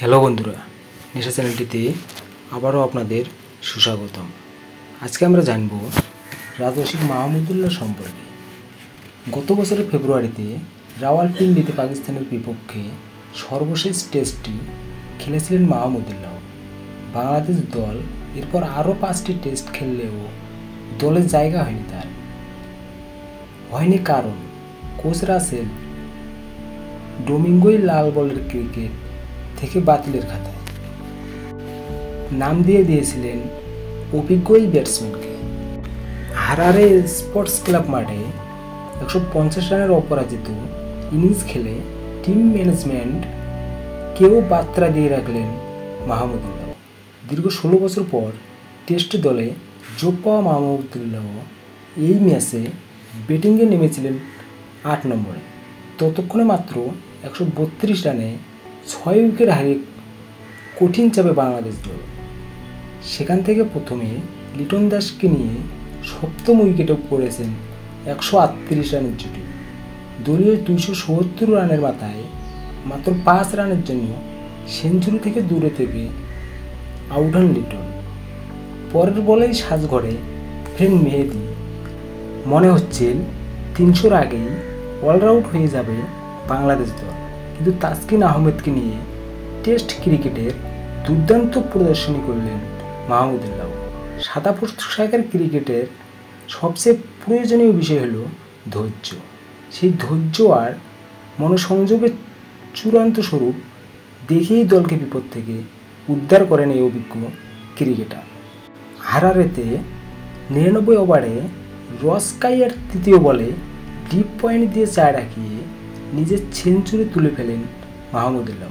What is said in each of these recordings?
Hello বন্ধুরা, নেশা চ্যানেলটিতে আবারও আপনাদের সুস্বাগতম। আজকে আমরা জানব রাজস্বিক মাহমুদুল্লাহ সম্পর্কে। গত বছরের ফেব্রুয়ারিতে রাওয়ালপিন্ডিতে পাকিস্তানের বিপক্ষে সর্বশেষ টেস্টটি খেলেছিলেন মাহমুদুল্লাহ। বাংলাদেশ দল এরপর আরও পাঁচটি টেস্ট খেললেও দলের জায়গা হয়নি তার। হয়নি কারণ কোচ রাসেল ডোমিঙ্গোই লাল বলের ক্রিকেট থেকে বাতিলের খাতায়। নাম দিয়ে দিয়েছিলেন অভিজ্ঞই ব্যাটসম্যানকে। হারারে স্পোর্টস ক্লাব মাঠে একশো পঞ্চাশ রানের অপরাজিত ইনিংস খেলে টিম ম্যানেজমেন্ট কেউ বার্তা দিয়ে রাখলেন মাহমুদুল্লাহ। দীর্ঘ ষোলো বছর পর টেস্ট দলে যোগ পাওয়া মাহমুদুল্লাহ এই ম্যাচে ব্যাটিংয়ে নেমেছিলেন আট নম্বরে। ততক্ষণে মাত্র একশো বত্রিশ রানে ছয় উইকেট হারিয়ে কঠিন চাপে বাংলাদেশ দল। সেখান থেকে প্রথমে লিটন দাসকে নিয়ে সপ্তম উইকেটে পড়েছেন একশো আটত্রিশ রানের জুটি। দলীয় দুইশো সত্তর রানের মাথায় মাত্র পাঁচ রানের জন্য সেঞ্চুরি থেকে দূরে থেকে আউট হন লিটন। পরের বলেই সাজঘরে ফেন মেহেদি। মনে হচ্ছে তিনশোর আগেই অলরাউট হয়ে যাবে বাংলাদেশ দল। কিন্তু তাসকিন আহমেদকে নিয়ে টেস্ট ক্রিকেটের দুর্দান্ত প্রদর্শনী করলেন মাহমুদুল্লাহ। সাদা পোশাকের ক্রিকেটের সবচেয়ে প্রয়োজনীয় বিষয় হলো ধৈর্য। সেই ধৈর্য আর মনোসংযোগের চূড়ান্ত স্বরূপ দেখেই দলকে বিপদ থেকে উদ্ধার করেন এই অভিজ্ঞ ক্রিকেটার। হারারেতে নিরানব্বই ওভারে রসকাইয়ের তৃতীয় বলে ডিপ পয়েন্ট দিয়ে চায় রাখিয়ে নিজের সেঞ্চুরি তুলে ফেলেন মাহমুদুল্লাহ।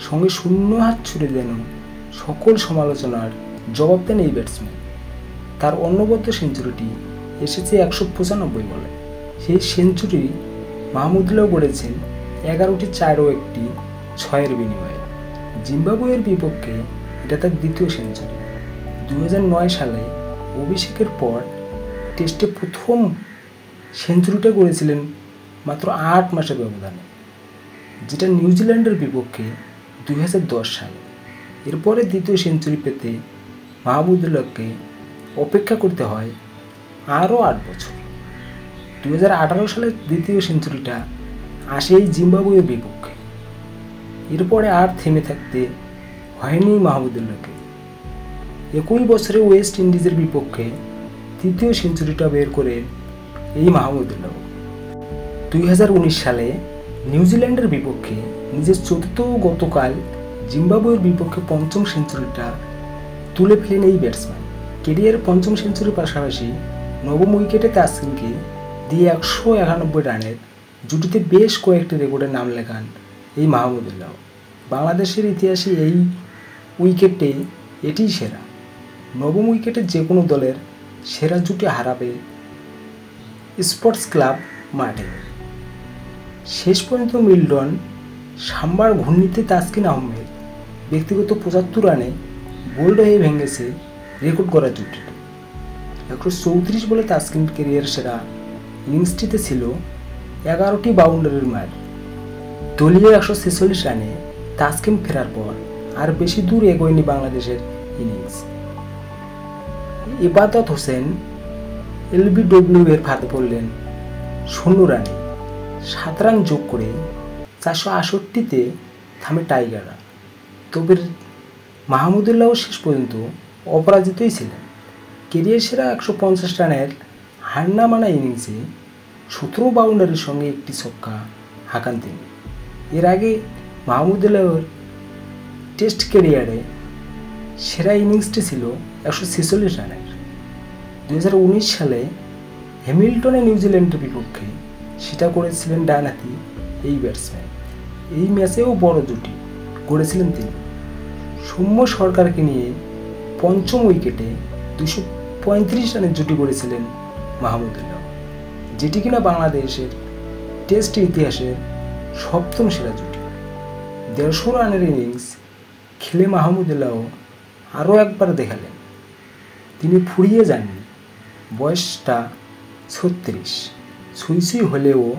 সঙ্গে শূন্য হাত ছুড়ে দেন সকল সমালোচনার জবাব দেন এই ব্যাটসম্যান তার অন্নবদ্ধ সেঞ্চুরিটি এসেছে একশো পঁচানব্বই বলে। সেই সেঞ্চুরি মাহমুদুল্লাহ গড়েছেন এগারোটি চারও একটি ছয়ের বিনিময়ে। জিম্বাবুয়ের বিপক্ষে এটা তার দ্বিতীয় সেঞ্চুরি। দু হাজার নয় সালে অভিষেকের পর টেস্টে প্রথম সেঞ্চুরিটা করেছিলেন মাত্র আট মাসের ব্যবধানে, যেটা নিউজিল্যান্ডের বিপক্ষে দুই হাজার দশ সালে। এরপরে দ্বিতীয় সেঞ্চুরি পেতে মাহমুদুল্লাহকে অপেক্ষা করতে হয় আরও আট বছর। দু হাজার আঠারো সালের দ্বিতীয় সেঞ্চুরিটা আসে এই জিম্বাবুয়ের বিপক্ষে। এরপরে আর থেমে থাকতে হয়নি মাহমুদুল্লাহকে একই বছরে ওয়েস্ট ইন্ডিজের বিপক্ষে তৃতীয় সেঞ্চুরিটা বের করে এই মাহমুদুল্লাহ। দুই হাজার উনিশ সালে নিউজিল্যান্ডের বিপক্ষে নিজের চতুর্থ গতকাল জিম্বাবুয়ের বিপক্ষে পঞ্চম সেঞ্চুরিটা তুলে ফেলেন এই ব্যাটসম্যান কেরিয়ার পঞ্চম সেঞ্চুরির পাশাপাশি নবম উইকেটে তাসকিনকে দিয়ে একশো একানব্বই রানের জুটিতে বেশ কয়েকটি রেকর্ডের নাম লেখান এই মাহমুদুল্লাহ। বাংলাদেশের ইতিহাসে এই উইকেটে এটিই সেরা। নবম উইকেটে যে কোনো দলের সেরা জুটি হারাবে স্পোর্টস ক্লাব মাঠে। শেষ পর্যন্ত মিল্টন সাম্বার ঘূর্ণিতে তাসকিন আহমেদ ব্যক্তিগত পঁচাত্তর রানে বোল্ড হয়ে ভেঙেছে রেকর্ড করা জুটি। একশো চৌত্রিশ বলে তাসকিন কেরিয়ার সেরা ইনিংসটিতে ছিল এগারোটি বাউন্ডারির মার দলীয় একশো ছেচল্লিশ রানে তাসকিন ফেরার পর আর বেশি দূর এগোয়নি বাংলাদেশের ইনিংস। ইবাদত হোসেন এলবিডব্লিউ এর ফাঁদে পড়লেন শূন্য রানে। সাত রান যোগ করে চারশো আষট্টিতে থামে টাইগাররা। তবে মাহমুদুল্লাহ শেষ পর্যন্ত অপরাজিতই ছিলেন। কেরিয়ার সেরা একশো পঞ্চাশ রানের হান্না মানা ইনিংসে সতেরো বাউন্ডারির সঙ্গে একটি ছক্কা হাঁকান তিনি। এর আগে মাহমুদুল্লাহর টেস্ট কেরিয়ারে সেরা ইনিংসটি ছিল একশো ছেচল্লিশ রানের। দু হাজার উনিশ সালে হ্যামিল্টনে নিউজিল্যান্ডের বিপক্ষে সেটা করেছিলেন ডানাতি এই ব্যাটসম্যান এই ম্যাচেও বড় জুটি গড়েছিলেন তিনি। সৌম্য সরকারকে নিয়ে পঞ্চম উইকেটে দুশো পঁয়ত্রিশ রানের জুটি করেছিলেন মাহমুদুল্লাহ যেটি কিনা বাংলাদেশের টেস্ট ইতিহাসের সপ্তম সেরা জুটি। দেড়শো রানের ইনিংস খেলে মাহমুদুল্লাহ আরও একবার দেখালেন। তিনি ফুরিয়ে যাননি, বয়সটা ছত্রিশ। ছুঁই হলেও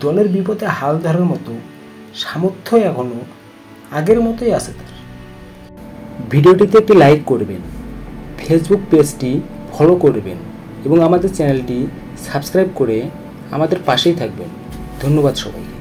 দলের বিপদে হাল ধরার মতো সামর্থ্য এখনও আগের মতোই আছে তার। ভিডিওটিতে একটি লাইক করবেন, ফেসবুক পেজটি ফলো করবেন এবং আমাদের চ্যানেলটি সাবস্ক্রাইব করে আমাদের পাশেই থাকবেন। ধন্যবাদ সবাই